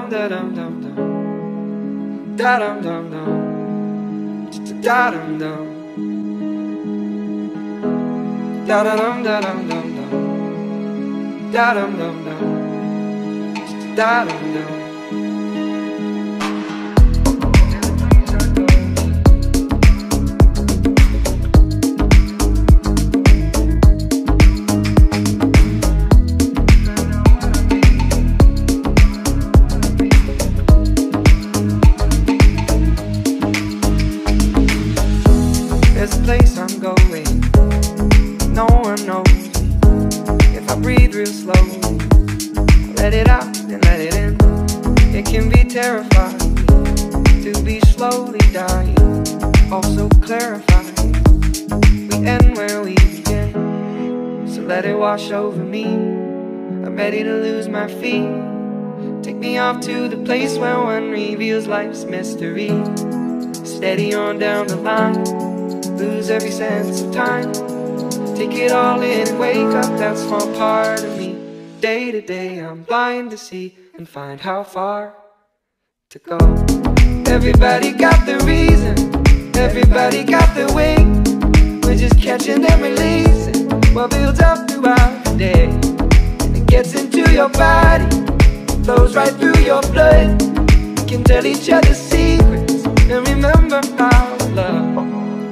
dum da dum dum dum. Da dum dum dum. Da dum dum. Da dum da dum dum dum. Da dum dum dum. Da dum dum. There's place I'm going. No one knows. If I breathe real slow, let it out and let it in. It can be terrifying to be slowly dying. Also clarifying. We end where we begin. So let it wash over me. I'm ready to lose my feet. Take me off to the place where one reveals life's mystery. Steady on down the line lose every sense of time. Take it all in and wake up that small part of me. Day to day, I'm blind to see and find how far to go. Everybody got the reason, everybody got the way. We're just catching and releasing what builds up throughout the day. And it gets into your body, flows right through your blood. We can tell each other secrets